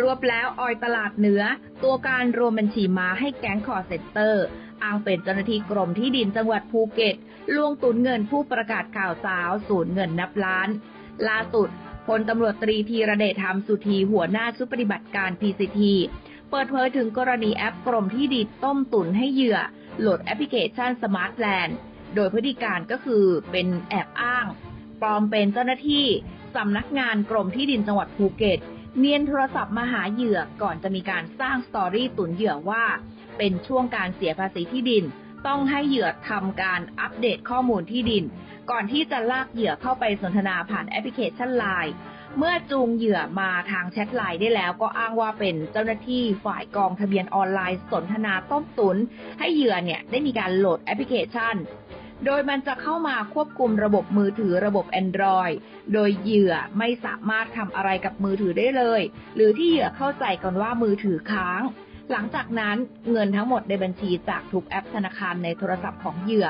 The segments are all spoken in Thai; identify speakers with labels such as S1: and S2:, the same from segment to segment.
S1: รวบแล้วออยตลาดเหนือ ตัวการรวมบัญชีม้าให้แก๊งคอลเซ็นเตอร์ อ้างเป็นเจ้าหน้าที่กรมที่ดินจังหวัดภูเก็ตลวงตุ๋นเงินผู้ประกาศข่าวสาวสูญเงินนับล้าน ล่าสุดพลตำรวจตรีธีระเดชธรรมสุธีหัวหน้าชุดปฏิบัติการ PCT เปิดเผยถึงกรณีแอปกรมที่ดินต้มตุ๋นให้เหยื่อ โหลดแอปพลิเคชัน Smart Land โดยพฤติการณ์ก็คือเป็นแอบอ้าง ปลอมเป็นเจ้าหน้าที่สำนักงานกรมที่ดินจังหวัดภูเก็ต เนียนโทรศัพท์มาหาเหยื่อก่อนจะมีการสร้าง story ตุ๋นเหยื่อว่า เป็นช่วงการเสียภาษีที่ดิน ต้องให้เหยื่อทำการอัปเดตข้อมูลที่ดิน ก่อนที่จะลากเหยื่อเข้าไปสนทนาผ่านแอปพลิเคชันไลน์เมื่อจูงเหยื่อมาทางแชทไลน์ได้แล้วก็อ้างว่าเป็นเจ้าหน้าที่ฝ่ายกองทะเบียนออนไลน์สนทนาต้มตุ๋น ให้เหยื่อเนี่ยได้มีการโหลดแอปพลิเคชัน โดยมันจะเข้ามาควบคุมระบบมือถือระบบ Android โดยเหยื่อไม่สามารถทำอะไรกับมือถือได้เลย หรือที่เหยื่อเข้าใจกันว่ามือถือค้าง หลังจากนั้นเงินทั้งหมดในบัญชีจากทุกแอปธนาคารในโทรศัพท์ของเหยื่อ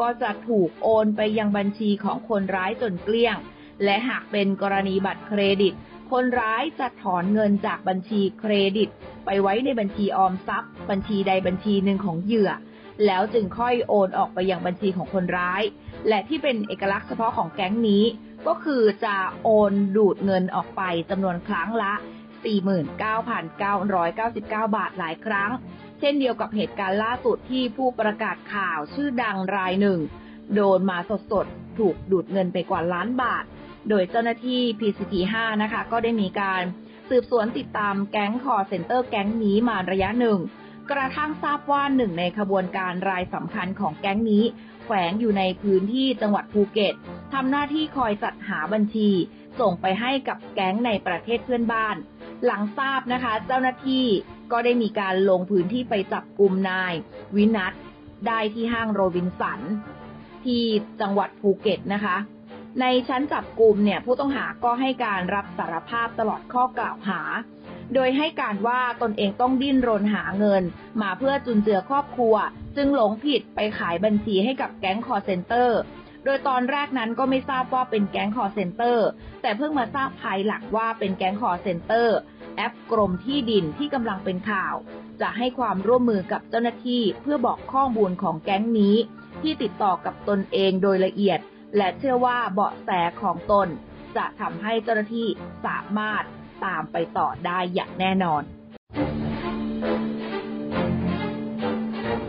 S1: ก็จะถูกโอนไปยังบัญชีของคนร้ายจนเกลี้ยง และหากเป็นกรณีบัตรเครดิต คนร้ายจะถอนเงินจากบัญชีเครดิต ไปไว้ในบัญชีออมทรัพย์ บัญชีใดบัญชีหนึ่งของเหยื่อ แล้วจึงค่อยโอนออกไปยังบัญชีของคนร้าย และที่เป็นเอกลักษณ์เฉพาะของแก๊งนี้ ก็คือจะโอนดูดเงินออกไปจำนวนครั้งละ 49,999 บาทหลายครั้ง เช่นเดียวกับเหตุการณ์ล่าสุดที่ผู้ประกาศข่าวชื่อดังรายหนึ่ง โดนมาสดๆ ถูกดูดเงินไปกว่าล้านบาท โดยเจ้าหน้าที่ PCT 5นะคะ ก็ได้มีการสืบสวนติดตามแก๊งคอลเซ็นเตอร์แก๊งนี้มาระยะหนึ่ง กระทั่งทราบว่าหนึ่งในขบวนการรายสำคัญของแก๊งนี้ แฝงอยู่ในพื้นที่จังหวัดภูเก็ตทำหน้าที่คอยจัดหาบัญชี ส่งไปให้กับแก๊งในประเทศเพื่อนบ้าน หลังทราบนะคะ เจ้าหน้าที่ก็ได้มีการลงพื้นที่ไปจับกลุ่มนาย วินัทได้ที่ห้างโรบินสัน ที่จังหวัดภูเก็ตนะคะ ในชั้นจับกลุ่มเนี่ยผู้ต้องหาก็ให้การรับสารภาพตลอดข้อกล่าวหา โดยให้การว่าตนเองต้องดิ้นรนหาเงิน มาเพื่อจุนเจือครอบครัว จึงหลงผิดไปขายบัญชีให้กับแก๊งคอลเซ็นเตอร์ โดยตอนแรกนั้นก็ไม่ทราบว่าเป็นแก๊งคอลเซ็นเตอร์ แต่เพิ่งมาทราบภายหลังว่าเป็นแก๊งคอลเซ็นเตอร์แอปกรมที่ดินที่กำลังเป็นข่าว จะให้ความร่วมมือกับเจ้าหน้าที่เพื่อบอกข้อมูลของแก๊งนี้ ที่ติดต่อกับตนเองโดยละเอียด และเชื่อว่าเบาะแสของตน จะทำให้เจ้าหน้าที่สามารถ ตามไปต่อได้อย่างแน่นอน